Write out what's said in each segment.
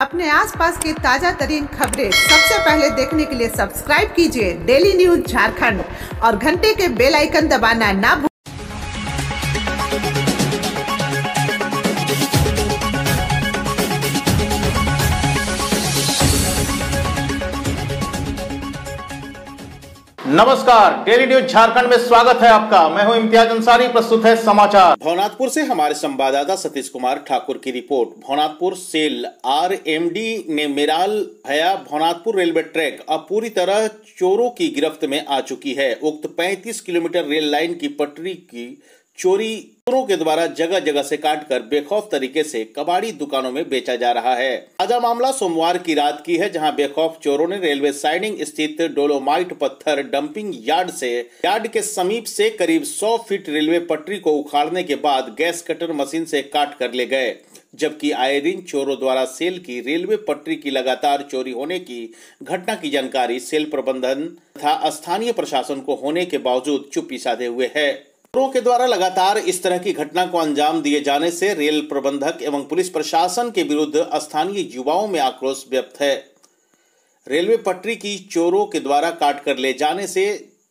अपने आसपास की ताज़ा तरीन खबरें सबसे पहले देखने के लिए सब्सक्राइब कीजिए डेली न्यूज़ झारखंड और घंटे के बेल आइकन दबाना ना भूलें नमस्कार डेली न्यूज़ झारखंड में स्वागत है आपका। मैं हूँ इम्तियाज़ अंसारी, प्रस्तुत है समाचार। भवनाथपुर से हमारे संवाददाता सतीश कुमार ठाकुर की रिपोर्ट। भवनाथपुर सेल, आरएमडी ने मेराल भया भवनाथपुर रेलवे ट्रैक अब पूरी तरह चोरों की गिरफ्त में आ चुकी है। उक्त 35 किलोमीटर रेल लाइन की पटरी की चोरी चोरों के द्वारा जगह जगह से काटकर बेखौफ तरीके से कबाड़ी दुकानों में बेचा जा रहा है। ताज़ा मामला सोमवार की रात की है, जहाँ बेखौफ चोरों ने रेलवे साइडिंग स्थित डोलोमाइट पत्थर डंपिंग यार्ड से, यार्ड के समीप से करीब 100 फीट रेलवे पटरी को उखाड़ने के बाद गैस कटर मशीन से काट कर ले गए। जबकि आए दिन चोरों द्वारा सेल की रेलवे पटरी की लगातार चोरी होने की घटना की जानकारी सेल प्रबंधन तथा स्थानीय प्रशासन को होने के बावजूद चुप्पी साधे हुए है। चोरों के द्वारा लगातार इस तरह की घटना को अंजाम दिए जाने से रेल प्रबंधक एवं पुलिस प्रशासन के विरुद्ध स्थानीय युवाओं में आक्रोश व्यक्त है। रेलवे पटरी की चोरों के द्वारा काट कर ले जाने से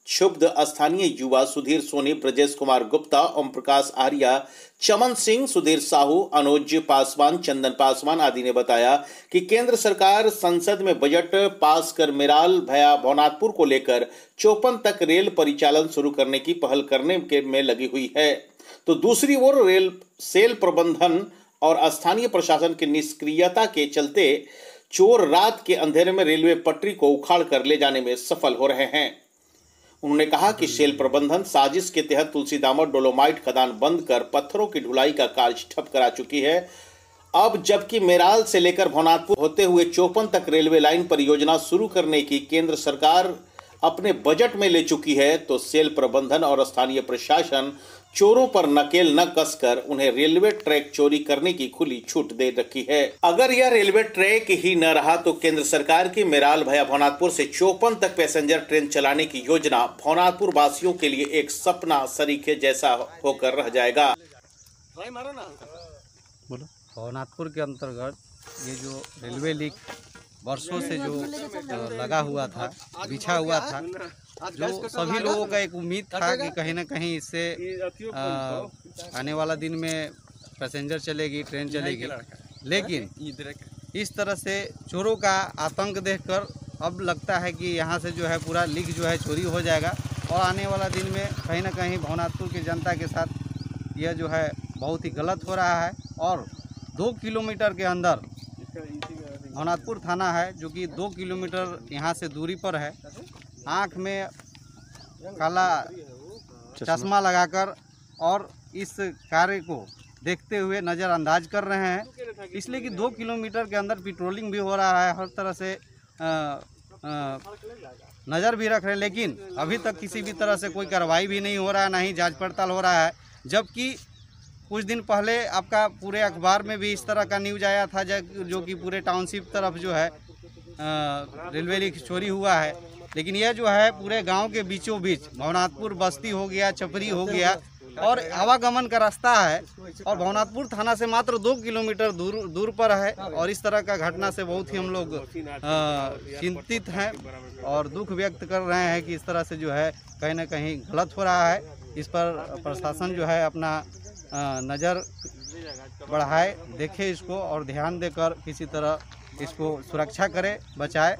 क्षुब्ध स्थानीय युवा सुधीर सोनी, ब्रजेश कुमार गुप्ता ओम प्रकाश आर्या, चमन सिंह, सुधीर साहू, अनुज पासवान, चंदन पासवान आदि ने बताया कि केंद्र सरकार संसद में बजट पास कर मेराल, भया, भवनाथपुर को लेकर चौपन तक रेल परिचालन शुरू करने की पहल करने के में लगी हुई है। तो दूसरी ओर रेल, सेल प्रबंधन और स्थानीय प्रशासन की निष्क्रियता के चलते चोर रात के अंधेरे में रेलवे पटरी को उखाड़ कर ले जाने में सफल हो रहे हैं। उन्होंने कहा कि सेल प्रबंधन, साजिश के तहत तुलसी दामर डोलोमाइट खदान बंद कर पत्थरों की ढुलाई का कार्य ठप करा चुकी है। अब जबकि मेराल से लेकर भवनाथपुर होते हुए चौपन तक रेलवे लाइन परियोजना शुरू करने की केंद्र सरकार अपने बजट में ले चुकी है तो सेल प्रबंधन और स्थानीय प्रशासन चोरों पर नकेल न कसकर उन्हें रेलवे ट्रैक चोरी करने की खुली छूट दे रखी है। अगर यह रेलवे ट्रैक ही न रहा तो केंद्र सरकार की मेराल भया भवनाथपुर से चौपन तक पैसेंजर ट्रेन चलाने की योजना भवनाथपुर वासियों के लिए एक सपना सरीखे जैसा होकर रह जाएगा। भवनाथपुर के अंतर्गत ये जो रेलवे लीक वर्षों से जो लगा हुआ था बिछा हुआ था जो सभी लोगों का एक उम्मीद था कि कहीं ना कहीं इससे आने वाला दिन में पैसेंजर चलेगी ट्रेन चलेगी। लेकिन इस तरह से चोरों का आतंक देखकर अब लगता है कि यहाँ से जो है पूरा लीक जो है चोरी हो जाएगा और आने वाला दिन में कहीं ना कहीं भवनाथपुर की जनता के साथ यह जो है बहुत ही गलत हो रहा है और दो किलोमीटर के अंदर भवनाथपुर थाना है जो कि दो किलोमीटर यहाँ से दूरी पर है। आँख में काला चश्मा। लगाकर और इस कार्य को देखते हुए नज़रअंदाज कर रहे हैं। इसलिए कि दो किलोमीटर के अंदर पेट्रोलिंग भी हो रहा है हर तरह से नज़र भी रख रहे हैं। लेकिन अभी तक किसी भी तरह से कोई कार्रवाई भी नहीं हो रहा है ना ही जाँच पड़ताल हो रहा है जबकि कुछ दिन पहले आपका पूरे अखबार में भी इस तरह का न्यूज़ आया था जो कि पूरे टाउनशिप तरफ़ जो है रेलवे लिख चोरी हुआ है। लेकिन यह जो है, पूरे गाँव के बीचों बीच, भवनाथपुर बस्ती हो गया, छपरी हो गया, और आवागमन का रास्ता है, और भवनाथपुर थाना से मात्र दो किलोमीटर दूर दूर पर है, और इस तरह का घटना से बहुत ही हम लोग चिंतित हैं और दुख व्यक्त कर रहे हैं कि इस तरह से जो है, कहीं ना कहीं गलत हो रहा है। इस पर प्रशासन जो है अपना नज़र बढ़ाए देखे इसको और ध्यान देकर किसी तरह इसको सुरक्षा करे बचाए।